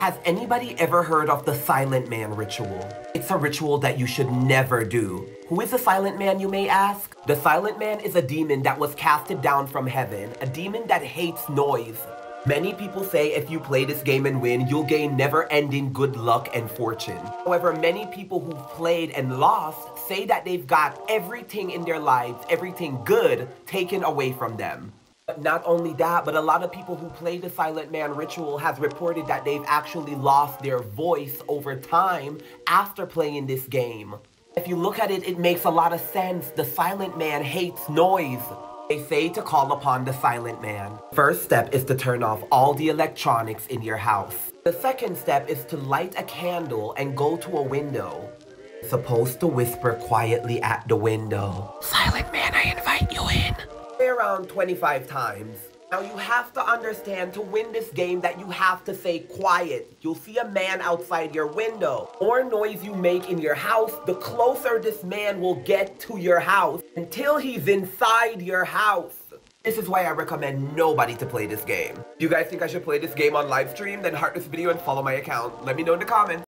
Has anybody ever heard of the Silent Man ritual? It's a ritual that you should never do. Who is the Silent Man, you may ask? The Silent Man is a demon that was casted down from heaven, a demon that hates noise. Many people say if you play this game and win, you'll gain never-ending good luck and fortune. However, many people who've played and lost say that they've got everything in their lives, everything good, taken away from them. Not only that, but a lot of people who play the Silent Man ritual have reported that they've actually lost their voice over time after playing this game. If you look at it, it makes a lot of sense. The Silent Man hates noise. They say to call upon the Silent Man. First step is to turn off all the electronics in your house. The second step is to light a candle and go to a window. Supposed to whisper quietly at the window. Silent Man, around 25 times. Now you have to understand to win this game that you have to stay quiet. You'll see a man outside your window. More noise you make in your house, the closer this man will get to your house until he's inside your house. This is why I recommend nobody to play this game. If you guys think I should play this game on live stream, then heart this video and follow my account. Let me know in the comments.